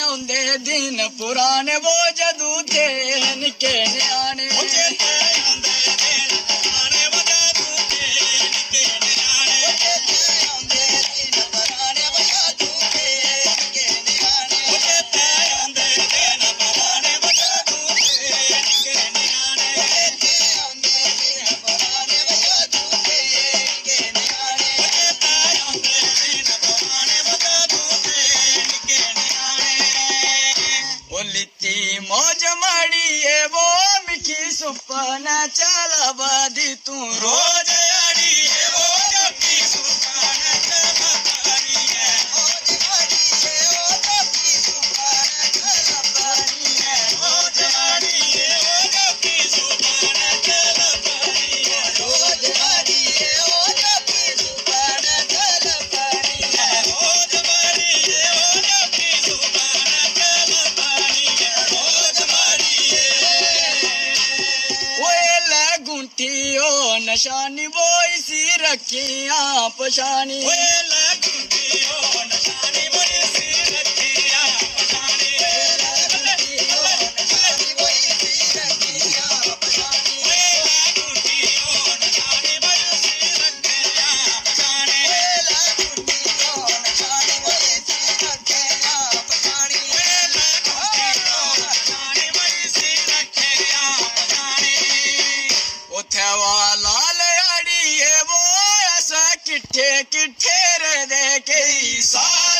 دن پرانے وہ جدو تھے نکے آنے موج مڑی ہے وہ مکھی سپنا چل بادی تو روز چٹیوں نشانی وہ اسی رکھیاں پشانی والا لڑی ہے وہ ایسا کٹھے کٹھے رہ دے کئی سال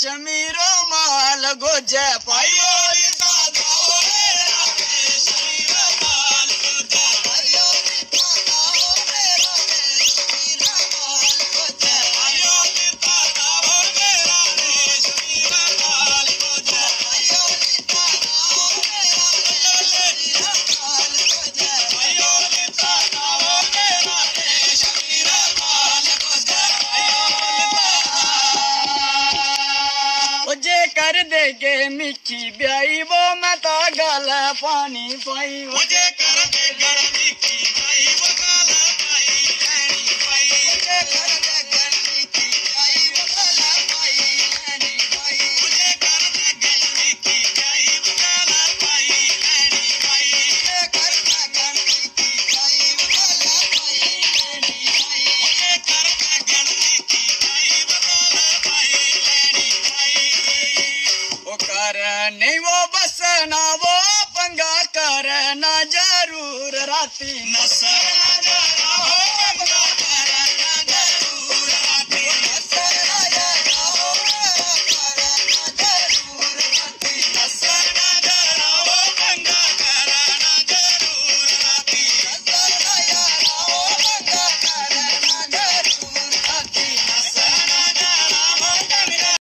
ಶಮೀರೋ ಮಾಲ ಗೋಜ ಪಾಯೋ کر دے گے میٹھی بیائی وہ متا گل پانی پائی۔ مجھے کر دے گے Nothing.